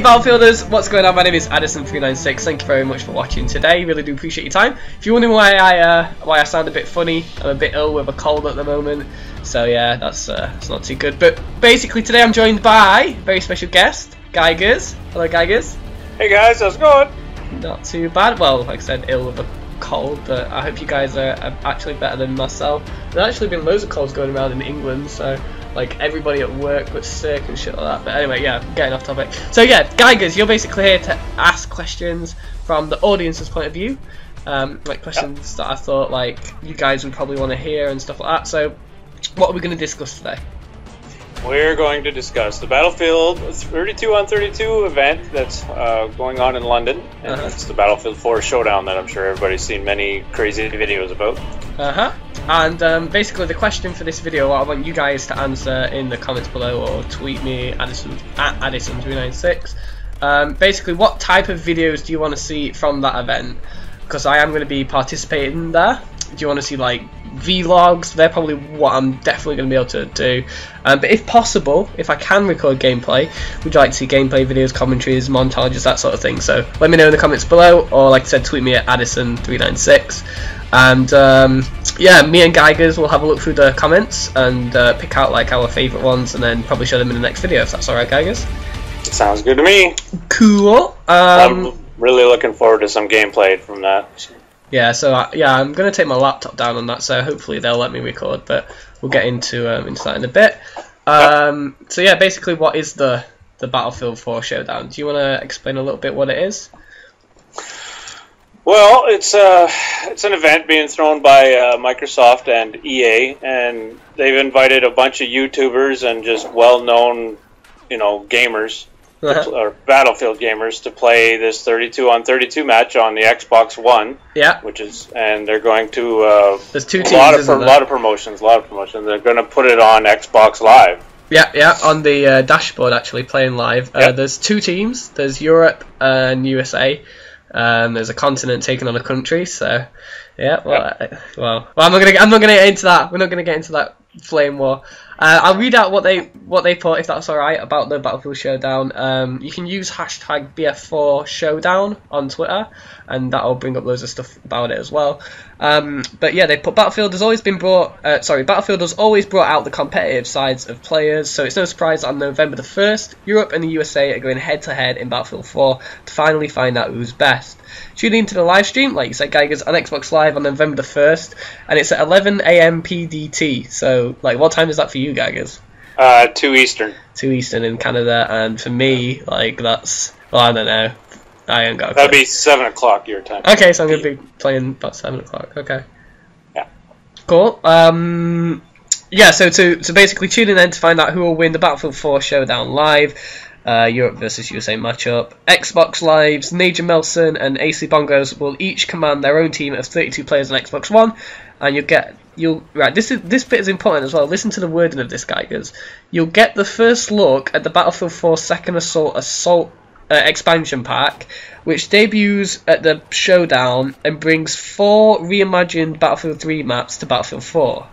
Hey Battlefielders, what's going on? My name is Addison396. Thank you very much for watching today. Really do appreciate your time. If you're wondering why I uh, why I sound a bit funny, I'm a bit ill with a cold at the moment. So yeah, that's uh, that's not too good. But basically today I'm joined by a very special guest, Gigers. Hello Gigers. Hey guys, how's it going? Not too bad. Well, like I said, ill with a cold, but I hope you guys are, are actually better than myself. There's actually been loads of colds going around in England, so like everybody at work was sick and shit like that. But anyway, yeah, getting off topic. So yeah, Gigers, you're basically here to ask questions from the audience's point of view, um, like questions that I thought like you guys would probably want to hear and stuff like that. So, what are we going to discuss today? We're going to discuss the Battlefield 32 on 32 event that's uh, going on in London, and Uh-huh. it's the Battlefield 4 showdown that I'm sure everybody's seen many crazy videos about. Uh huh. And um, basically, the question for this video, I want you guys to answer in the comments below or tweet me Addison at Addison396. Um, basically, what type of videos do you want to see from that event? Because I am going to be participating there. Do you want to see like vlogs? They're probably what I'm definitely going to be able to do. Um, but if possible, if I can record gameplay, would you like to see gameplay videos, commentaries, montages, that sort of thing? So let me know in the comments below, or like I said, tweet me at Addison396. And um, yeah, me and Gigers will have a look through the comments and uh, pick out like our favourite ones, and then probably show them in the next video if that's alright, Geigers. Sounds good to me. Cool. Um, I'm really looking forward to some gameplay from that. Yeah, so uh, yeah, I'm gonna take my laptop down on that, so hopefully they'll let me record. But we'll get into um, into that in a bit. Um, so yeah, basically, what is the the Battlefield 4 showdown? Do you want to explain a little bit what it is? Well, it's uh, it's an event being thrown by uh, Microsoft and EA, and they've invited a bunch of YouTubers and just well-known, you know, gamers Uh-huh. or Battlefield gamers to play this 32 on 32 match on the Xbox One, yeah, which is, and they're going to uh, there's two a teams. lot of a lot of promotions, a lot of promotions. They're going to put it on Xbox Live. Yeah, yeah, on the uh, dashboard actually playing live. Uh, Yep. There's two teams. There's Europe and USA. Um, there's a continent taking on a country. So, yeah. Well, uh, well, well, I'm not gonna. I'm not gonna get into that. We're not gonna get into that flame war. Uh, I'll read out what they what they put if that's all right about the Battlefield Showdown. Um, you can use hashtag BF4 Showdown on Twitter, and that'll bring up loads of stuff about it as well. Um, but yeah, they put Battlefield has always been brought. Uh, sorry, Battlefield has always brought out the competitive sides of players, so it's no surprise on November the first, Europe and the USA are going head to head in Battlefield 4 to finally find out who's best. Tune into the live stream, like you said, Gigers, on Xbox Live on November the first, and it's at 11 a.m. PDT. So, like, what time is that for you, Gigers? Uh, two Eastern. Two Eastern in Canada, and for me, like, that's well, I don't know. I ain't got. a That'd be seven o'clock your time. Okay, so I'm gonna be playing about seven o'clock. Okay. Yeah. Cool. Um, yeah. So to so basically tune in then to find out who will win the Battlefield 4 Showdown live. Uh, Europe versus USA matchup. Xbox Lives, Major Nelson and AC Bongos will each command their own team of 32 players on Xbox One, and you'll get you'll right. This is this bit is important as well. Listen to the wording of this, guy, because you'll get the first look at the Battlefield 4 Second Assault Assault uh, expansion pack, which debuts at the showdown and brings four reimagined Battlefield 3 maps to Battlefield 4.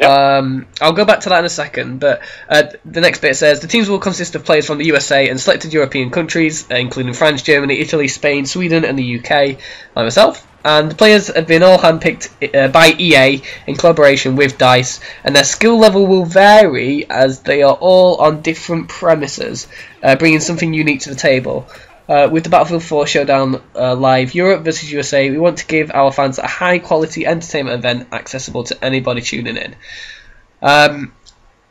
Yep. Um, I'll go back to that in a second, but uh, the next bit says the teams will consist of players from the USA and selected European countries, including France, Germany, Italy, Spain, Sweden, and the UK, like myself. And the players have been all handpicked uh, by EA in collaboration with DICE, and their skill level will vary as they are all on different premises, uh, bringing something unique to the table. Uh, with the Battlefield 4 Showdown uh, live, Europe versus USA, we want to give our fans a high quality entertainment event accessible to anybody tuning in. Um,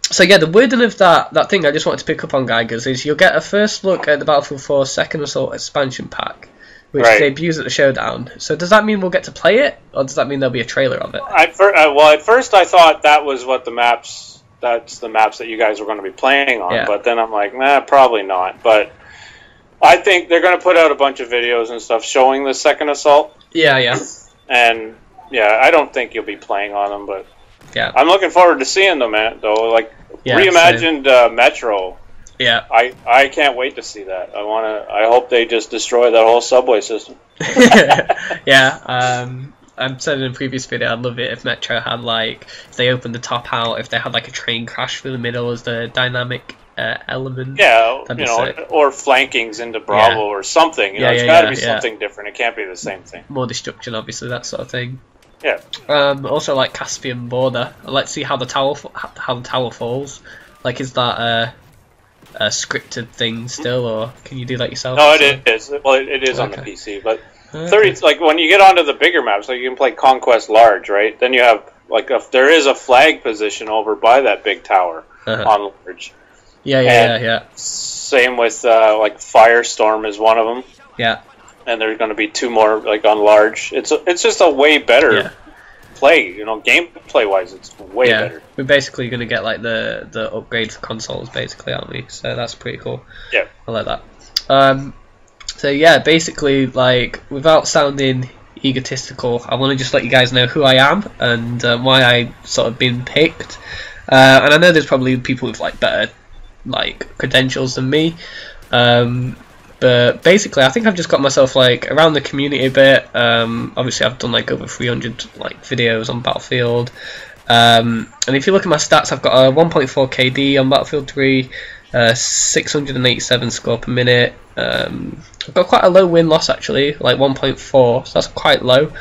so yeah, the wording of that that thing I just wanted to pick up on, Gigers, is you'll get a first look at the Battlefield 4 Second Assault expansion pack, which Right. debuts at the showdown. So does that mean we'll get to play it, or does that mean there'll be a trailer of it? At fir- uh, well, at first I thought that was what the maps. That's the maps that you guys were going to be playing on. Yeah. But then I'm like, nah, probably not. But I think they're going to put out a bunch of videos and stuff showing the second assault. Yeah, yeah, And yeah, I don't think you'll be playing on them, but yeah, I'm looking forward to seeing them, man. Though, like Yeah, reimagined uh, Metro. Yeah. I, I can't wait to see that. I want to. I hope they just destroy that whole subway system. yeah, um, I've said in a previous video, I'd love it if Metro had like if they opened the top out, if they had like a train crash through the middle as the dynamic uh, element. Yeah, That'd you know, sick. or flankings into Bravo Yeah. or something. You know, Yeah, it's yeah, got to yeah, be something different. It can't be the same thing. More destruction, obviously, that sort of thing. Yeah. Um, also, like Caspian border. Let's see how the tower how the tower falls. Like, is that a, a scripted thing still, or can you do that yourself? No, it is. Well, it, it is on the PC, but Okay. thirty. Like when you get onto the bigger maps, like you can play Conquest Large, right? Then you have like a, there is a flag position over by that big tower Uh-huh. on Large. Yeah, yeah, yeah, and- yeah, Same with uh, like Firestorm is one of them, yeah, and there's going to be two more like on Large. It's it's just a way better yeah. Play. You know, gameplay wise, it's way yeah. better. We're basically gonna get like the the upgrade for consoles, basically, aren't we? So that's pretty cool. Yeah. I like that. Um, so yeah, basically, like without sounding egotistical, I want to just let you guys know who I am and uh, why I sort of been picked. Uh, and I know there's probably people with like better like credentials than me. Um, but basically, I think I've just got myself like around the community a bit. Um, obviously, I've done like over 300 like videos on Battlefield. Um, and if you look at my stats, I've got a 1.4 KD on Battlefield 3, uh, 687 score per minute. Um, I've got quite a low win loss actually, like 1.4, so that's quite low.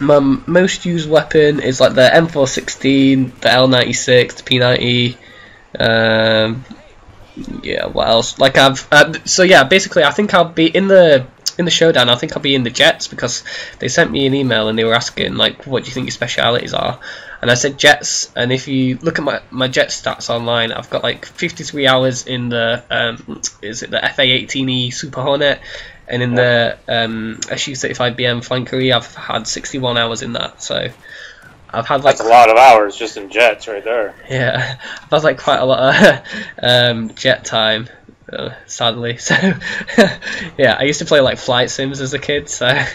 My most used weapon is like the M416, the L96, the P90. Um, yeah, what else? Like I've uh, so yeah, basically I think I'll be in the in the showdown. I think I'll be in the Jets because they sent me an email and they were asking like, what do you think your specialities are? And I said Jets. And if you look at my my Jet stats online, I've got like 53 hours in the um, is it the FA18E Super Hornet, and in the um, SU35BM Flanker-E, I've had 61 hours in that. So. I've had like That's a lot of hours just in jets right there. yeah, I've had like quite a lot of um, jet time, uh, sadly. So yeah, I used to play like flight sims as a kid, so that's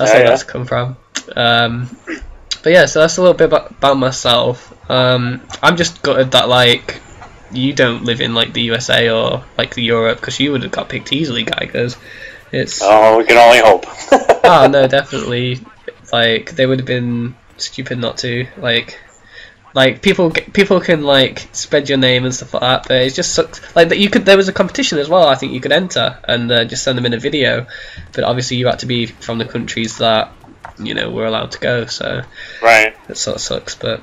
Yeah, where yeah. that's come from. Um, but yeah, so that's a little bit about, myself. Um, I'm just gutted that like you don't live in like the USA or like Europe because you would have got picked easily, guy. Because it's Oh, we can only hope. oh no, definitely. Like they would have been stupid not to. Like, like people people can like spread your name and stuff like that, but it just sucks. Like that you could there was a competition as well. I think you could enter and uh, just send them in a video, but obviously you had to be from the countries that you know were allowed to go. So right. that sort of sucks. But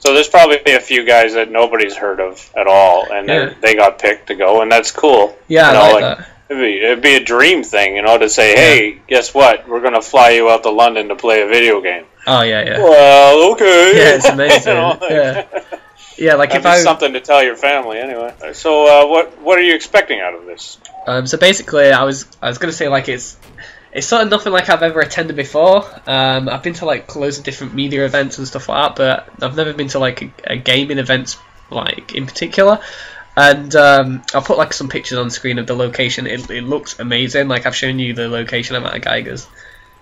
So there's probably a few guys that nobody's heard of at all, and Yeah. they got picked to go, and that's cool. yeah, You I know, like, like- that. It'd be, it'd be a dream thing, you know, to say, hey, guess what? We're gonna fly you out to London to play a video game. Oh yeah, yeah, Well, okay. Yeah, it's amazing. You know, like- Yeah. yeah. Like That'd if I something to tell your family anyway. So, uh, what what are you expecting out of this? Um, so basically, I was I was gonna say like it's it's sort of nothing like I've ever attended before. Um, I've been to like loads of different media events and stuff like that, but I've never been to like a, a gaming events like in particular. And um, I'll put like some pictures on screen of the location. It, it looks amazing. Like I've shown you the location. I'm at Geiger's.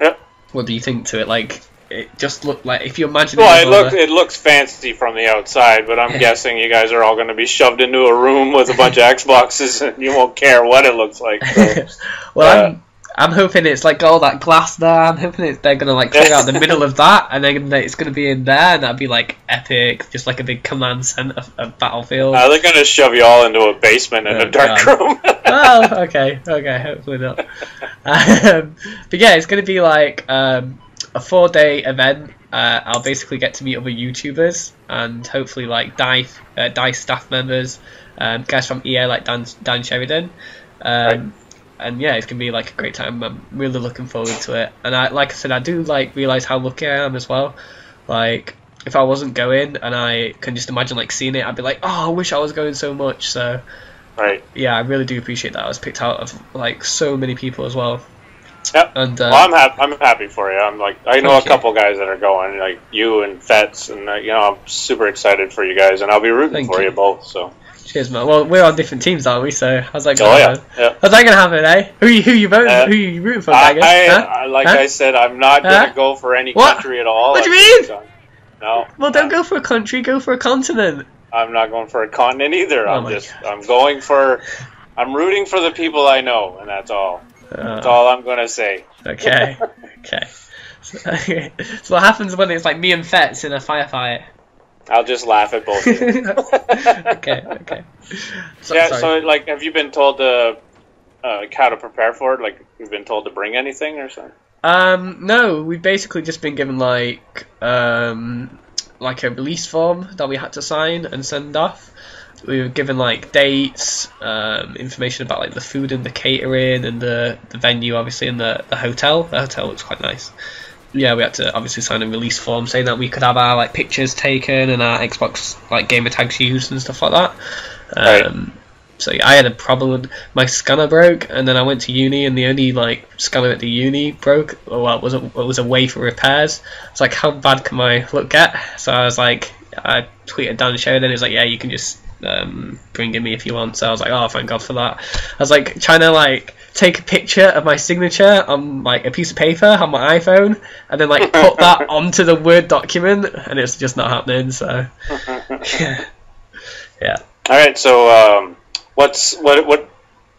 Yep. What do you think to it? Like it just looked like if you imagine. Well, it looks it looks fancy from the outside, but I'm Yeah. guessing you guys are all going to be shoved into a room with a bunch of Xboxes, and you won't care what it looks like. So. well, Uh, I'm I'm hoping it's like all that glass there. I'm hoping it, they're gonna like clear out the middle of that, and then it's gonna be in there, and that'd be like epic, just like a big command center of, Battlefield. Uh, they're going to shove you all into a basement in Oh, a dark God. room. oh, okay, okay, hopefully not. Um, but yeah, it's gonna be like um, a four day event. Uh, I'll basically get to meet other YouTubers and hopefully like Dice, uh, Dice staff members, um, guys from EA like Dan, Dan Sheridan. Um, Right. And yeah, it's gonna be like a great time. I'm really looking forward to it. And I, like I said, I do like realize how lucky I am as well. Like if I wasn't going and I can just imagine like seeing it, I'd be like, oh, I wish I was going so much. So right. yeah, I really do appreciate that. I was picked out of like so many people as well. Yep. And uh, Well, I'm happy. I'm happy for you. I'm like, I know a you. couple guys that are going, like you and Fets, and uh, you know, I'm super excited for you guys, and I'll be rooting Thank for you. you. both. So, cheers, man. Well, we're on different teams, aren't we? So how's that oh going? yeah, yeah. How's that gonna happen, eh? Who you who you voting? Uh, who you rooting for, I? I, Huh? I- like Huh? I said, I'm not Huh? gonna go for any What? country at all. What do you mean? No, Well, don't go for a country. Go for a continent. I'm not going for a continent either. Oh I'm just, I'm going for, I'm rooting for the people I know, and that's all. That's Uh, all I'm gonna say. okay. okay. So, okay. So what happens when it's like me and Fets in a firefight? I'll just laugh at both. of you. okay, okay. So, yeah. sorry. So, like, have you been told to uh, like how to prepare for it? Like, you've been told to bring anything or something? Um, no, we've basically just been given like um, like a release form that we had to sign and send off. We were given like dates, um, information about like the food and the catering and the, the venue, obviously, and the, the hotel. The hotel looks quite nice. Yeah, we had to obviously sign a release form saying that we could have our like pictures taken and our Xbox like gamer tags used and stuff like that. Right. Um, so yeah, I had a problem. with My scanner broke, and then I went to uni, and the only like scanner at the uni broke. Or, well, it was a, it was away for repairs. It's like, how bad can my look get? So I was like, I tweeted Dan Sheridan. He was like, yeah, you can just um, bring in me if you want. So I was like, oh, thank God for that. I was like trying to like take a picture of my signature on like a piece of paper on my iPhone, and then like put that onto the Word document, and it's just not happening. So yeah, yeah. All right. So, um, what's what what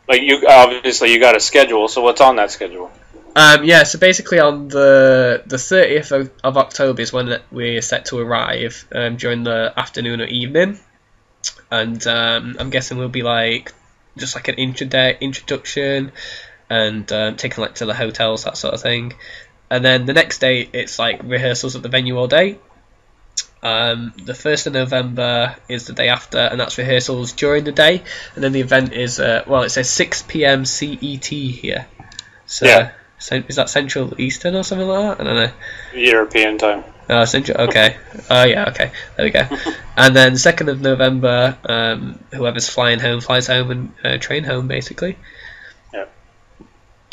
like you obviously you got a schedule. So, what's on that schedule? Um, yeah, so basically on the the 30th of, of October is when we're set to arrive um, during the afternoon or evening, and um, I'm guessing we'll be like just like an intro day, introduction, and um, taken like to the hotels that sort of thing, and then the next day it's like rehearsals at the venue all day. Um, the first of November is the day after, and that's rehearsals during the day, and then the event is uh, well, it says 6 p.m. CET here. So, Yeah. is that Central Eastern or something like that? I don't know. European time. Oh, Central. Okay. Oh, yeah. Okay. There we go. and then second of November, um, whoever's flying home flies home and uh, train home, basically. Yeah,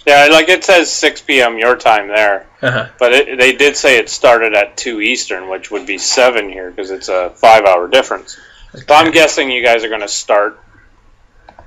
Yeah, like it says 6 p.m. your time there, Uh-huh. but it, they did say it started at 2 Eastern, which would be 7 here because it's a five hour difference. So I'm guessing you guys are going to start,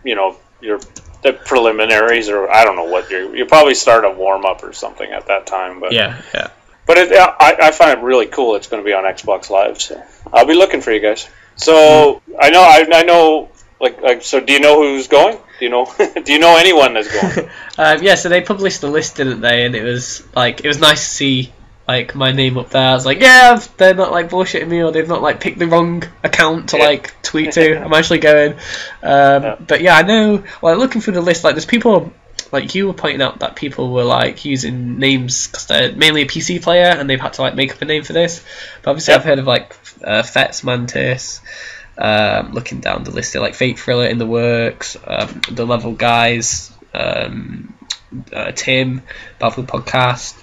you know, your the preliminaries, or I don't know what you're. You probably start a warm up or something at that time, but Yeah. Yeah. But it, I, I find it really cool. It's going to be on Xbox Live, so I'll be looking for you guys. So I know, I, I know, like, like. So do you know who's going? Do you know? do you know anyone that's going? Um, yeah, so they published the list, didn't they? And it was like it was nice to see like my name up there. I was like, yeah, they're not like bullshitting me, or they've not like picked the wrong account to Yeah. like tweet to. I'm actually going. Um, Yeah. But yeah, I know. Like looking through the list, like there's people like you were pointing out that people were like using names because they're mainly a PC player and they've had to like make up a name for this. But obviously, Yep. I've heard of like uh, Fets Mantis. Um, looking down the list, there like Fate Thriller in the works, um, the Level Guys, um, uh, Tim, Battlefield Podcast.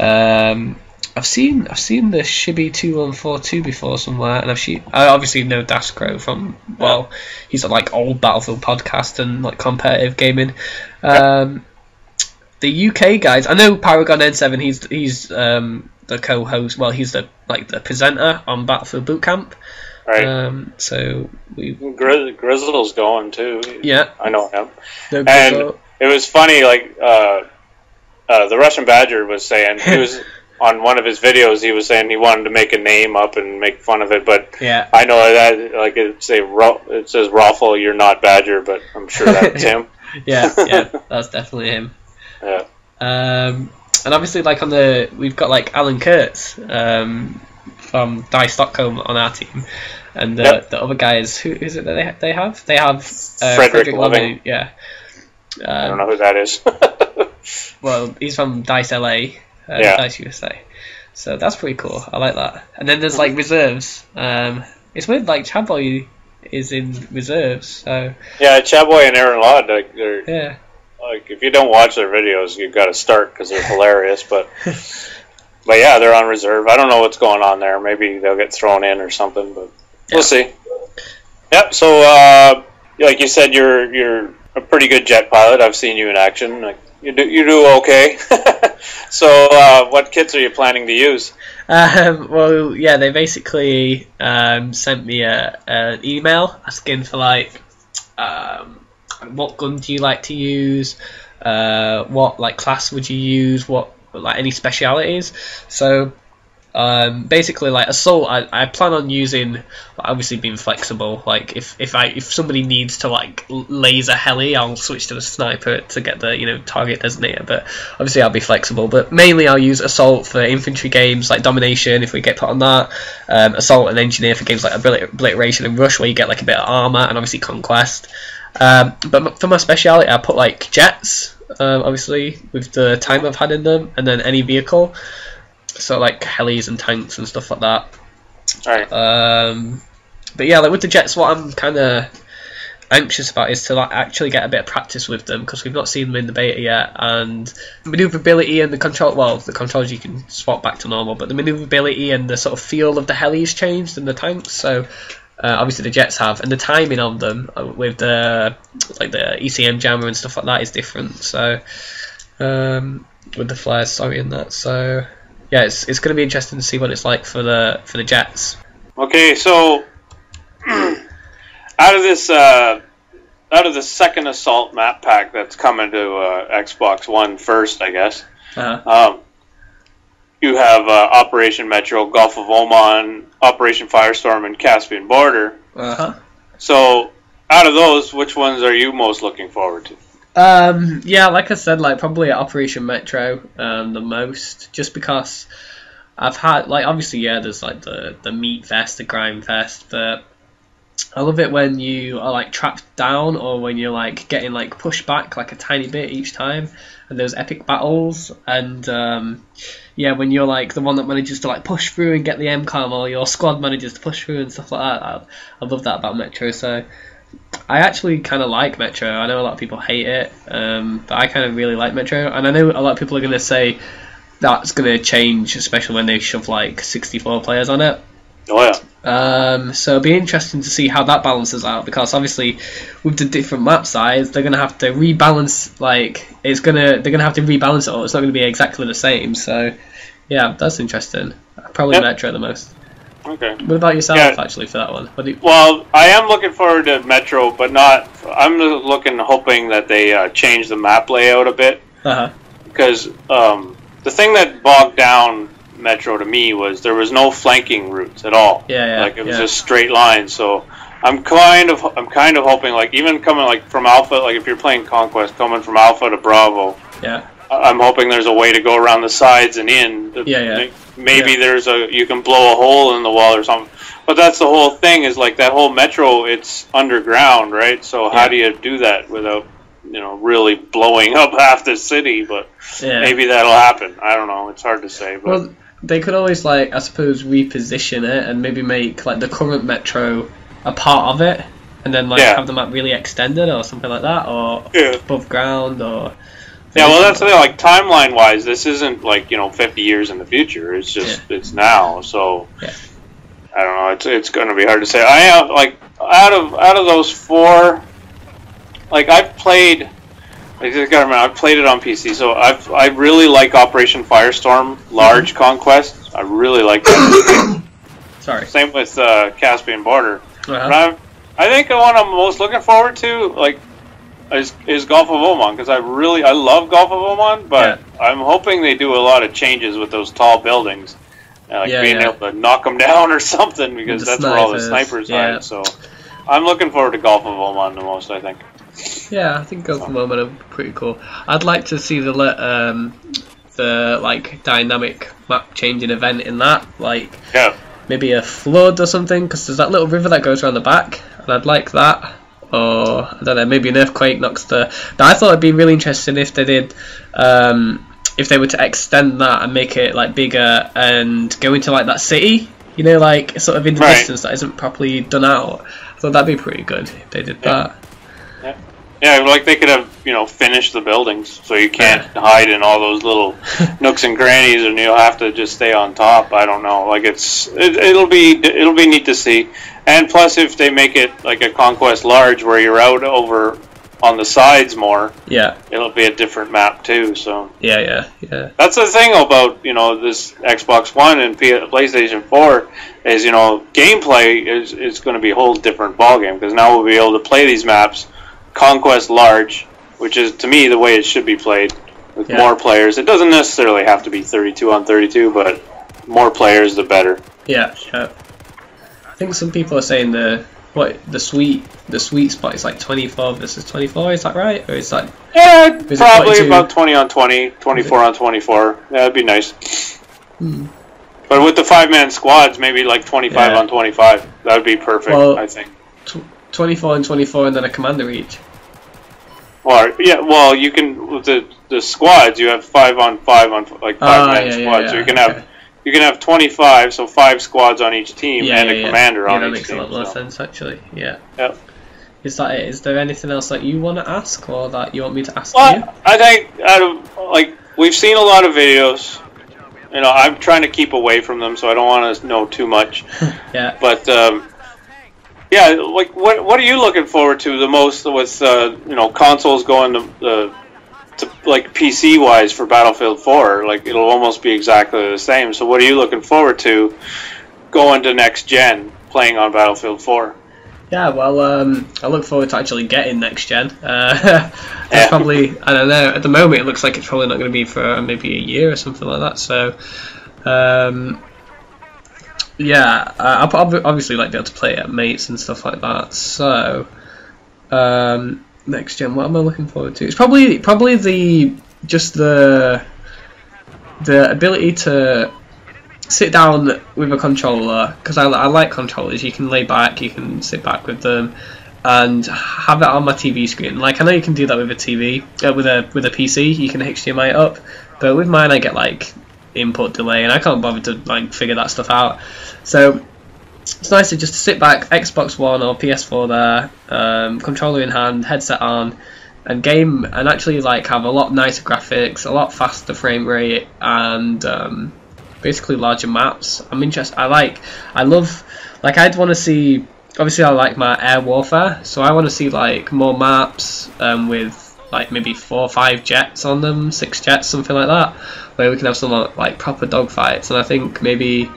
Um, I've seen I've seen the Shibby two one four two before somewhere, and I've seen I obviously know Dascro from well, he's a, like old Battlefield podcast and like competitive gaming. Um, the UK guys, I know Paragon N seven. He's he's um, the co-host. Well, he's the like the presenter on Battlefield Bootcamp. Right. Um, so we Grizz- Grizzle's going too. yeah, I know him. no And it was funny. Like uh, uh, the Russian Badger was saying, he was on one of his videos. He was saying he wanted to make a name up and make fun of it, but yeah. I know that like it say it says Raffle, you're not Badger, but I'm sure that's him. yeah, yeah, that's definitely him. Yeah. Um, and obviously, like on the, we've got like Alan Kertz um, from Dice Stockholm on our team, and the, Yep. the other guys. Who is it that they they have? They have uh, Frederick Loving. Yeah. I don't Um, know who that is. well, he's from Dice LA, uh, Yeah. So that's pretty cool. I like that. And then there's like reserves. Um, it's weird. Like Chaboy is in reserves. So yeah, Chaboy and Aaron Ladd, like, they're yeah. like if you don't watch their videos, you've got to start because they're hilarious. But but yeah, they're on reserve. I don't know what's going on there. Maybe they'll get thrown in or something, but Yeah. we'll see. Yep. So uh, like you said, you're you're a pretty good jet pilot. I've seen you in action. Like you do you do okay. so uh, what kits are you planning to use? Um, well, yeah, they basically um, sent me an email asking for like, um, what gun do you like to use? Uh, what like class would you use? What like any specialities? So Um, basically, like assault, I, I plan on using obviously being flexible. Like if if I if somebody needs to like laser heli, I'll switch to the sniper to get the you know target designator. But obviously, I'll be flexible. But mainly, I'll use assault for infantry games like domination if we get put on that. Um, assault and engineer for games like obliteration and rush where you get like a bit of armor and obviously conquest. Um, but for my speciality, I put like jets. Um, obviously, with the time I've had in them, and then any vehicle so like helis and tanks and stuff like that. Right. Um, but yeah, like with the jets, what I'm kind of anxious about is to like actually get a bit of practice with them because we've not seen them in the beta yet, and maneuverability and the control. Well, the controls you can swap back to normal, but the maneuverability and the sort of feel of the helis changed and the tanks. So. Uh, obviously the jets have, and the timing of them uh, with the like the ECM jammer and stuff like that is different. So um, with the flares, sorry, in that. So yeah, it's it's going to be interesting to see what it's like for the for the Jets. Okay, so out of this uh, out of the second assault map pack that's coming to uh, Xbox One first, I guess. Uh-huh. Um, you have uh, Operation Metro, Gulf of Oman, Operation Firestorm, and Caspian Border. Uh-huh. So, out of those, which ones are you most looking forward to? Um, yeah, like I said, like probably Operation Metro um, the most, just because I've had like obviously yeah, there's like the the meat fest, the grime fest, but I love it when you are like trapped down or when you're like getting like pushed back like a tiny bit each time, and those epic battles, and um, yeah, when you're like the one that manages to like push through and get the MCOM, or your squad manages to push through and stuff like that. I, I love that about Metro. So I actually kind of like Metro. I know a lot of people hate it, um, but I kind of really like Metro. And I know a lot of people are going to say that's going to change, especially when they shove like 64 players on it. Oh yeah. Um, so it'll be interesting to see how that balances out because obviously with the different map size, they're gonna have to rebalance. Like it's gonna they're gonna have to rebalance it all. It's not gonna be exactly the same. So yeah, that's interesting. Probably Yep. Metro the most. Okay. What about yourself Yeah. actually for that one? You, Well, I am looking forward to Metro, but not. I'm looking, hoping that they uh, change the map layout a bit uh-huh. because um, the thing that bogged down Metro to me was there was no flanking routes at all. Yeah, yeah, like it was yeah. just straight lines. So I'm kind of I'm kind of hoping like even coming like from Alpha, like if you're playing Conquest, coming from Alpha to Bravo, Yeah. I'm hoping there's a way to go around the sides and in. Yeah, yeah. Maybe Yeah. there's a you can blow a hole in the wall or something. But that's the whole thing is like that whole metro. It's underground, right? So how Yeah. do you do that without you know really blowing up half the city? But Yeah. maybe that'll happen. I don't know. It's hard to say. But Well, they could always like I suppose reposition it and maybe make like the current metro a part of it, and then like have the map really extended or something like that, or above ground or. Yeah, well, that's the thing. Like timeline wise, this isn't like you know 50 years in the future. It's just it's now. So Yeah. I don't know. It's it's going to be hard to say. I have like out of out of those four, like I've played. I just gotta remember, I've played it on PC, so I've I really like Operation Firestorm, large conquest. I really like that. Sorry. Same with uh, Caspian Border. Uh-huh. I'm, I think the one I'm most looking forward to, like, is, is Gulf of Oman because I really I love Gulf of Oman, but I'm hoping they do a lot of changes with those tall buildings, uh, like Yeah, being yeah. able to knock them down or something because the that's where all the snipers, snipers yeah. hide. So I'm looking forward to Gulf of Oman the most. I think. Yeah, I think Gulf of Oman are pretty cool. I'd like to see the um, the like dynamic map changing event in that, like Yeah. maybe a flood or something, because there's that little river that goes around the back, and I'd like that. Or I don't know, maybe an earthquake knocks the. But I thought it'd be really interesting if they did, um, if they were to extend that and make it like bigger and go into like that city, you know, like sort of in the Right. distance that isn't properly done out. I thought that'd be pretty good if they did Yeah. that. Yeah, like they could have, you know, finished the buildings so you can't hide in all those little nooks and crannies, and you'll have to just stay on top. I don't know. Like it's, it, it'll be, it'll be neat to see. And plus, if they make it like a conquest large, where you're out over on the sides more, Yeah, it'll be a different map too. So yeah, yeah, yeah. that's the thing about you know this Xbox One and P- PlayStation Four is you know gameplay is is going to be a whole different ballgame because now we'll be able to play these maps, conquest large, which is to me the way it should be played with Yeah. more players. It doesn't necessarily have to be 32 on 32, but more players, the better. Yeah, yeah. I think some people are saying the what the sweet the sweet spot is like 24 versus 24. Is that right? Or is that Yeah, Is probably 22? about 20 on 20, 24 on 24. Yeah, that'd be nice. Hmm. But with the five man squads, maybe like 25 Yeah. on 25. That would be perfect, Well- I think. 24 and 24 and then a commander each? Or yeah, well, you can with the the squads. You have five on five on like five Ah, man yeah, yeah, squads. so you can okay. have you can have 25, so five squads on each team Yeah, and yeah, a yeah. commander yeah, on that each makes a lot more so. sense actually. Yeah. Yep. Is that it? Is there anything else that you want to ask or that you want me to ask Well, you? I think out of like we've seen a lot of videos. You know, I'm trying to keep away from them, so I don't want to know too much. Yeah. But um, yeah, like what what are you looking forward to the most with uh, you know consoles going to, uh, to like PC wise for Battlefield 4? Like it'll almost be exactly the same. So what are you looking forward to going to next gen playing on Battlefield 4? Yeah, well, um, I look forward to actually getting next gen. Uh, that's Yeah. probably, I don't know, at the moment it looks like it's probably not going to be for maybe a year or something like that. So, um, yeah, I'll obviously like be able to play it at mates and stuff like that. So, um, next gen, what am I looking forward to? It's probably probably the just the the ability to sit down with a controller because I, I like controllers. You can lay back, you can sit back with them, and have it on my TV screen. Like I know you can do that with a TV, uh, with a with a PC. You can HDMI up, but with mine I get like input delay, and I can't bother to like figure that stuff out. So it's nice to just sit back, Xbox One or PS4 there, um, controller in hand, headset on, and game, and actually like have a lot nicer graphics, a lot faster frame rate, and um, basically larger maps. I'm interested. I like. I love. Like I'd want to see. Obviously, I like my air warfare, so I want to see like more maps um, with like maybe four or five jets on them, six jets, something like that, where we can have some like proper dogfights. And I think maybe.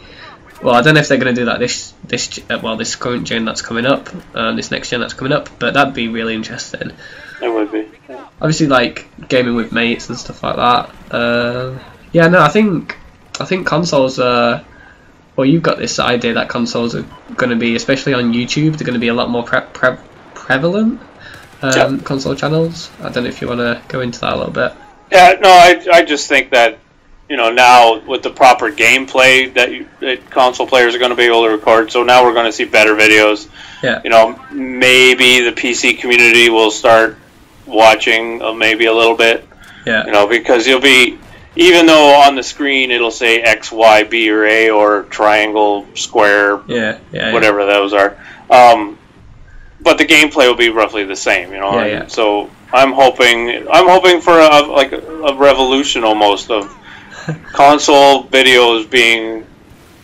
Well, I don't know if they're going to do that this this uh, well this current gen that's coming up, um, this next gen that's coming up, but that'd be really interesting. It would be. Yeah. Obviously, like gaming with mates and stuff like that. Um yeah, no, I think I think consoles are. Well, you've got this idea that consoles are going to be, especially on YouTube, they're going to be a lot more pre- pre- prevalent. Um, Yep. Console channels. I don't know if you want to go into that a little bit. Yeah, no, I, I just think that you know now with the proper gameplay that, you, that console players are going to be able to record, so now we're going to see better videos. Yeah. You know, maybe the PC community will start watching uh, maybe a little bit. Yeah. You know, because you'll be even though on the screen it'll say X, Y, B, or A, or triangle, square, Yeah. Yeah. whatever those are. Um, but the gameplay will be roughly the same, you know. Yeah, yeah. So I'm hoping I'm hoping for a, like a revolution almost of console videos being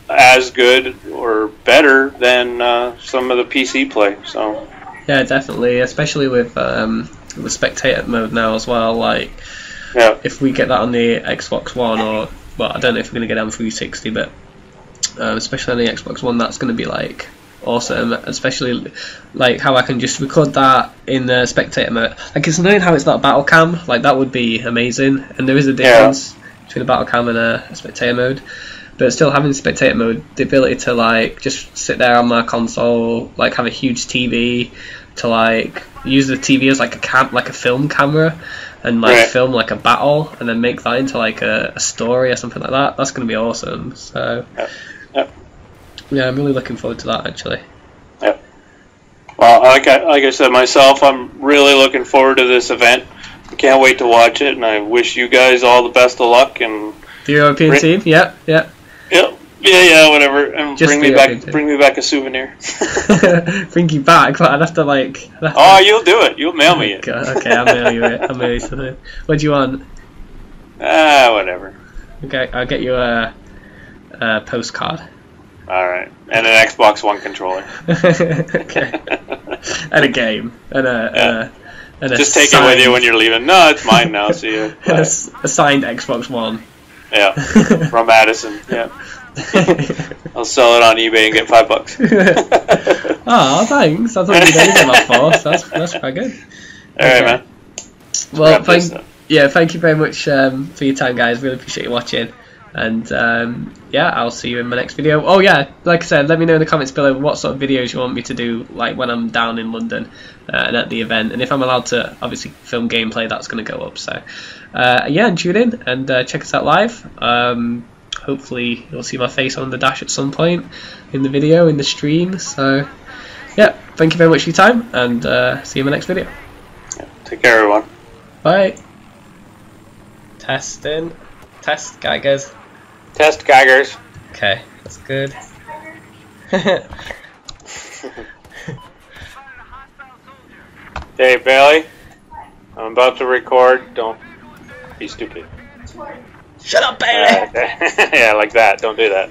as good or better than uh, some of the PC play. So Yeah, definitely, especially with um, the spectator mode now as well. Like, yeah, if we get that on the Xbox One, or well, I don't know if we're gonna get it on 360, but um, especially on the Xbox One, that's gonna be like awesome. Especially like how I can just record that in the spectator mode. Like, it's annoying how it's not battle cam. Like that would be amazing, and there is a difference between a battle cam and a, a spectator mode. But still having spectator mode, the ability to like just sit there on my console, like have a huge TV, to like use the TV as like a cam, like a film camera, and like film like a battle, and then make that into like a, a story or something like that. That's gonna be awesome. So Yep. Yep. yeah, I'm really looking forward to that actually. Yeah. Well, like I, like I said myself, I'm really looking forward to this event. I can't wait to watch it, and I wish you guys all the best of luck. And The European Rick- team, yep, yep. yeah, yeah, yeah, whatever. And Just bring me back, team. bring me back a souvenir. Bring you back, but I'd have to like. Have to- oh, you'll do it. You'll mail me it. Okay, I'll mail you it. I'll mail you something. What do you want? Ah, whatever. Okay, I'll get you a, a postcard. All right, and an Xbox One controller. okay. And a game. And a, and a, and a Just take it with you when you're leaving. No, it's mine now. See you. a, a signed Xbox One. Yeah, from Madison. Yeah, I'll sell it on eBay and get five bucks. oh, thanks. I thought you'd anything about four, so that's, that's quite good. All right, Okay. man. Well, thank, yeah, thank you very much um, for your time, guys. Really appreciate you watching. And um, yeah, I'll see you in my next video. Oh yeah, like I said, let me know in the comments below what sort of videos you want me to do, like when I'm down in London uh, and at the event, and if I'm allowed to obviously film gameplay, that's going to go up. So uh, yeah, and tune in and uh, check us out live. Um, hopefully you'll see my face on the dash at some point in the video in the stream. So yeah, thank you very much for your time, and uh, see you in my next video. Take care, everyone. Bye. Testing. Test, Gigers. Test Gigers. Okay, that's good. Hey, Bailey. I'm about to record. Don't be stupid. Shut up, Uh, Bailey! yeah, like that. Don't do that.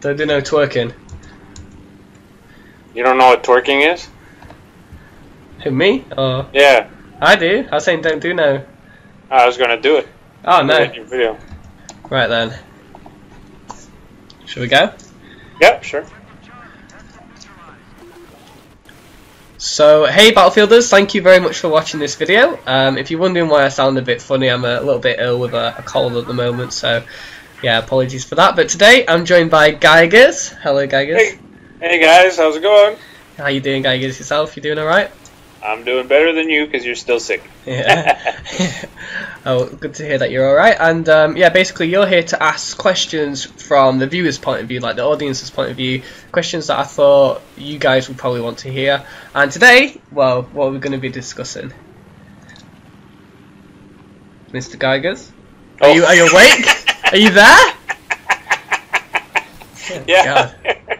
Don't do no twerking. You don't know what twerking is? Who, me? Oh, Yeah, I do. I was saying don't do no. I was gonna do it. Oh, no. Video. Right then. Shall we go? Yep, sure. So, hey Battlefielders, thank you very much for watching this video. Um, if you're wondering why I sound a bit funny, I'm a little bit ill with a, a cold at the moment, so yeah, apologies for that. But today I'm joined by Gigers. Hello, Gigers. Hey, hey guys, how's it going? How you doing, Gigers? Yourself? You doing alright? I'm doing better than you because you're still sick. Yeah. oh, good to hear that you're alright. And um, yeah, basically, you're here to ask questions from the viewer's point of view, like the audience's point of view, questions that I thought you guys would probably want to hear. And today, well, what are we going to be discussing? Mr. Gigers? Are you are you awake? Are you there? Yeah.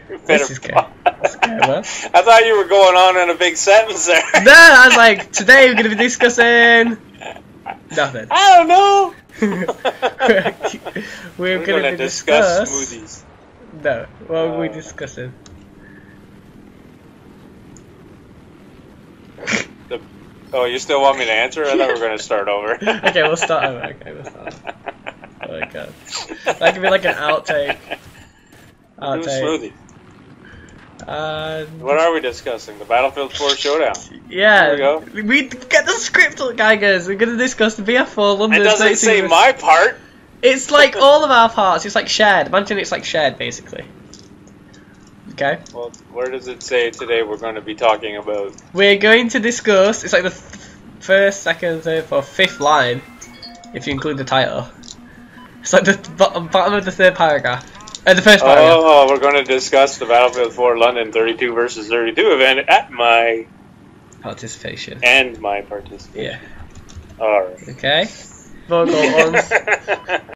This Better is good. pause. This is good. I thought you were going on in a big sentence there. No, I was like, today we're going to be discussing nothing. I don't know. we're, We're going gonna to discuss discuss. smoothies. No, what are we Uh, discussing? The, oh, you still want me to answer? I thought we were going to start over. okay, we'll start over. Okay, we'll start. Over. Oh my god, that could be like an outtake. Outtake. smoothie. Uh, What are we discussing? The Battlefield 4 showdown. yeah, There we go. we get the script, guys. We're gonna discuss the BF4 London. It doesn't say 13 my part. It's like all of our parts. It's like shared. Imagine it's like shared, basically. Okay. Well, where does it say today we're going to be talking about? We're going to discuss. It's like the th- first, second, third, fourth, fifth line, if you include the title. It's like the th- bottom, bottom of the third paragraph. Uh, the first paragraph. Oh, we're going to discuss the Battlefield 4 London 32 versus 32 event at my Participation. and my participation. Yeah. All right. Okay. Vocal ons.